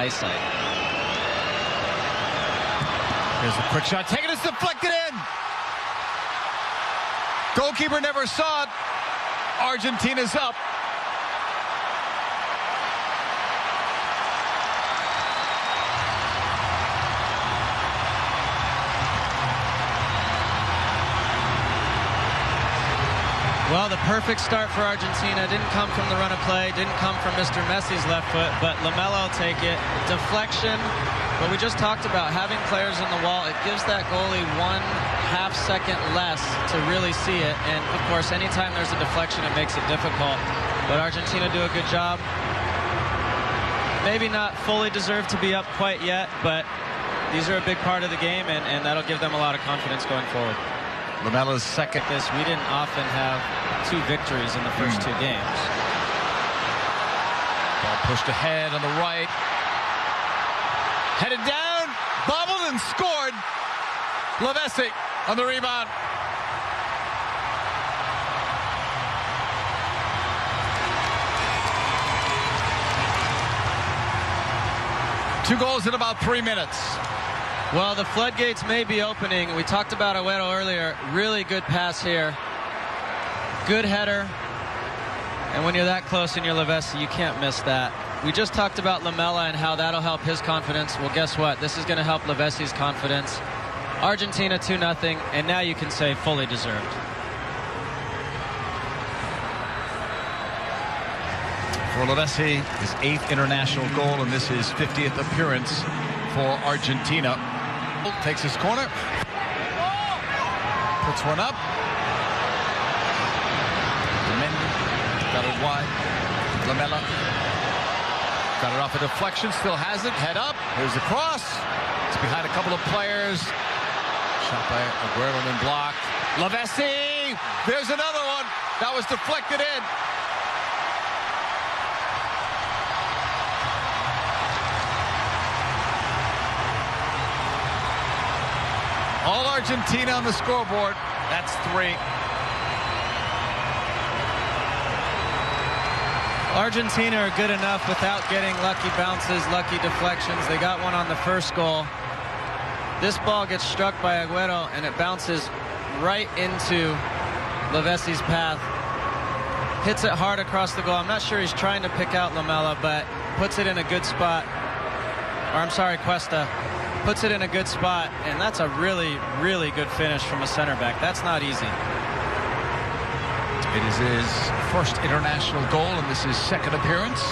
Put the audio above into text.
eyesight. Here's a quick shot. Taken, it's deflected in. Goalkeeper never saw it. Argentina's up. Well, the perfect start for Argentina didn't come from the run of play, didn't come from Mr. Messi's left foot, but Lamela will take it. Deflection, what we just talked about, having players in the wall, it gives that goalie one half second less to really see it. And of course, anytime there's a deflection, it makes it difficult. But Argentina do a good job. Maybe not fully deserved to be up quite yet, but these are a big part of the game, and, and that'll give them a lot of confidence going forward. Lamela's second. This we didn't often have two victories in the first hmm. two games. Ball pushed ahead on the right. Headed down, bobbled and scored. Lavezzi on the rebound. Two goals in about three minutes. Well, the floodgates may be opening. We talked about Agüero earlier. Really good pass here. Good header. And when you're that close in your Lavezzi, you can't miss that. We just talked about Lamela and how that'll help his confidence. Well, guess what? This is going to help Lavezzi's confidence. Argentina 2 0, and now you can say fully deserved. For Lavezzi, his eighth international goal, and this is 50th appearance for Argentina. Takes his corner. Puts one up. Got it wide. Lamela got it off a deflection. Still has it. Head up. Here's the cross. It's behind a couple of players. Shot by Aguero and blocked. Lavezzi. There's another one. That was deflected in. All Argentina on the scoreboard. That's three. Argentina are good enough without getting lucky bounces, lucky deflections. They got one on the first goal. This ball gets struck by Agüero and it bounces right into Lavezzi's path. Hits it hard across the goal. I'm not sure he's trying to pick out Lamela, but puts it in a good spot. Or I'm sorry, Cuesta puts it in a good spot, and that's a really, really good finish from a center back. That's not easy. It is his first international goal, and this is second appearance.